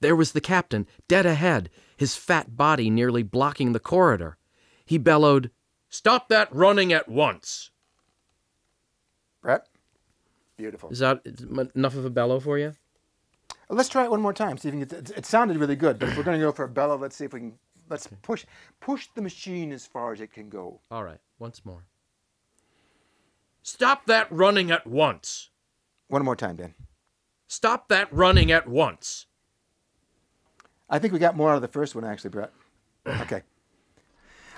There was the captain, dead ahead, his fat body nearly blocking the corridor. He bellowed, Stop that running at once. Brett? Beautiful. Is that enough of a bellow for you? Let's try it one more time. See if we can get, it, it sounded really good, but if we're going to go for a bellow, let's see if we can. Let's push push the machine as far as it can go. All right, once more. Stop that running at once. One more time, Dan. Stop that running at once. I think we got more out of the first one, actually, Brett. Okay.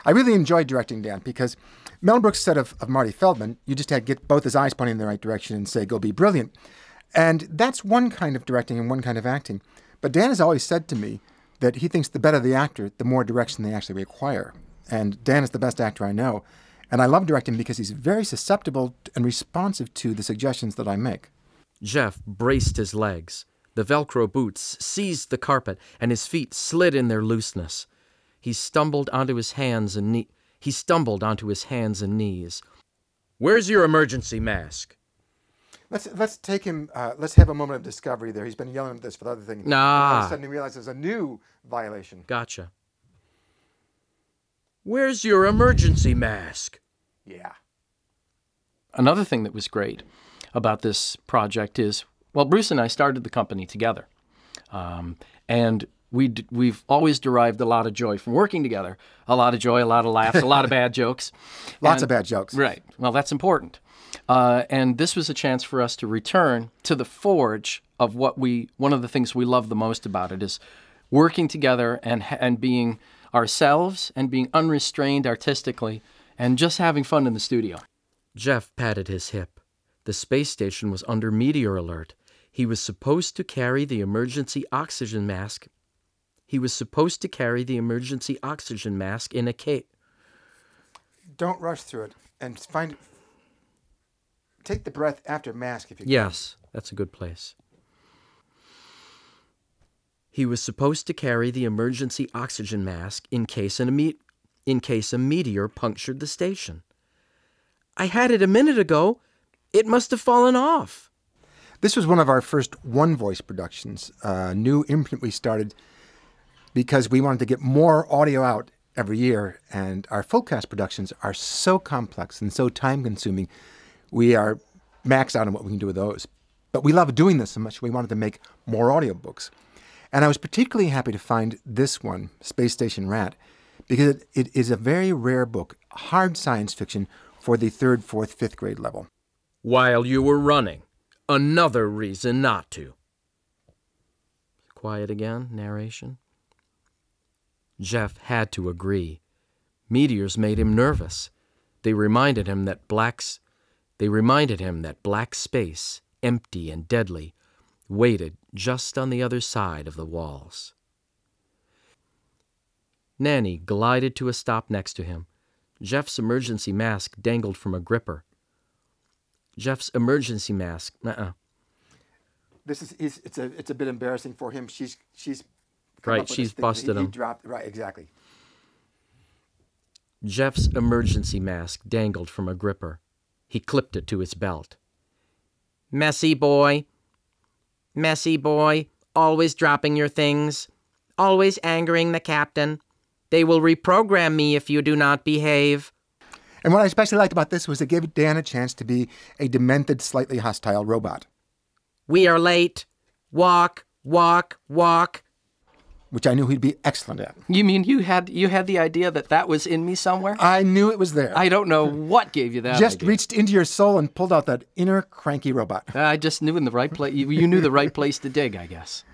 I really enjoyed directing Dan because Mel Brooks said of, of Marty Feldman, you just had to get both his eyes pointing in the right direction and say, go be brilliant. And that's one kind of directing and one kind of acting. But Dan has always said to me that he thinks the better the actor, the more direction they actually require. And Dan is the best actor I know. And I love directing because he's very susceptible and responsive to the suggestions that I make. Jeff braced his legs. The Velcro boots seized the carpet, and his feet slid in their looseness. He stumbled onto his hands and knee. He stumbled onto his hands and knees. Where's your emergency mask? Let's let's take him. Uh, let's have a moment of discovery there. He's been yelling at this for the other thing. Nah. And all of a sudden, he realizes a new violation. Gotcha. Where's your emergency mask? Yeah. Another thing that was great about this project is, well, Bruce and I started the company together, um, and we d- we've always derived a lot of joy from working together. A lot of joy, a lot of laughs, a lot of bad jokes. Lots And- of bad jokes. Right. Well, that's important. Uh, and this was a chance for us to return to the forge of what we. One of the things we love the most about it is working together and and being ourselves and being unrestrained artistically and just having fun in the studio. Jeff patted his hip. The space station was under meteor alert. He was supposed to carry the emergency oxygen mask. He was supposed to carry the emergency oxygen mask in a case. Don't rush through it and find. Take the breath after mask if you can. Yes, that's a good place. He was supposed to carry the emergency oxygen mask in case an eme- in case a meteor punctured the station. I had it a minute ago. It must have fallen off. This was one of our first one voice productions, a new imprint we started because we wanted to get more audio out every year. And our full cast productions are so complex and so time consuming. We are maxed out on what we can do with those. But we love doing this so much, we wanted to make more audiobooks. And I was particularly happy to find this one, Space Station Rat, because it, it is a very rare book, hard science fiction for the third, fourth, fifth grade level. While you were running. Another reason not to. Quiet again, narration. Jeff had to agree. Meteors made him nervous. They reminded him that blacks they reminded him that black space, empty and deadly, waited just on the other side of the walls. Nanny glided to a stop next to him. Jeff's emergency mask dangled from a gripper. Jeff's emergency mask. Uh-uh. This is he's, it's a it's a bit embarrassing for him. She's she's Right, she's busted he, he him. dropped right exactly. Jeff's emergency mask dangled from a gripper. He clipped it to his belt. Messy boy. Messy boy. Always dropping your things. Always angering the captain. They will reprogram me if you do not behave. And what I especially liked about this was it gave Dan a chance to be a demented, slightly hostile robot, We are late. Walk, walk, walk. which I knew he'd be excellent at. You mean you had you had the idea that that was in me somewhere? I knew it was there. I don't know what gave you that just idea. reached into your soul and pulled out that inner cranky robot. I just knew in the right place. You, you knew the right place to dig, I guess.